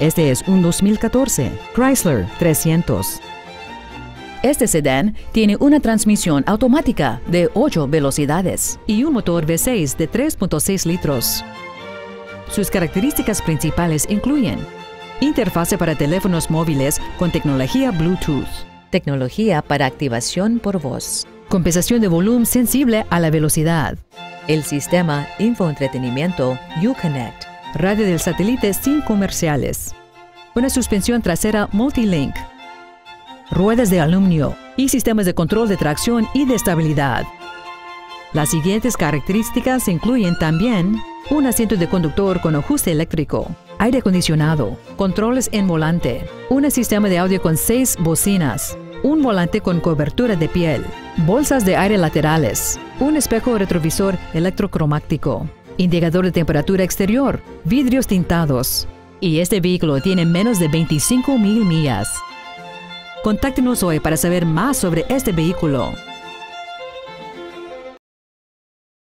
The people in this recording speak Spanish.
Este es un 2014 Chrysler 300. Este sedán tiene una transmisión automática de 8 velocidades y un motor V6 de 3.6 litros. Sus características principales incluyen interfase para teléfonos móviles con tecnología Bluetooth, tecnología para activación por voz, compensación de volumen sensible a la velocidad, el sistema infoentretenimiento Uconnect, radio del satélite sin comerciales, una suspensión trasera Multilink, ruedas de aluminio y sistemas de control de tracción y de estabilidad. Las siguientes características incluyen también un asiento de conductor con ajuste eléctrico, aire acondicionado, controles en volante, un sistema de audio con seis bocinas, un volante con cobertura de piel, bolsas de aire laterales, un espejo retrovisor electrocromático, indicador de temperatura exterior, vidrios tintados. Y este vehículo tiene menos de 25 mil millas. Contáctenos hoy para saber más sobre este vehículo.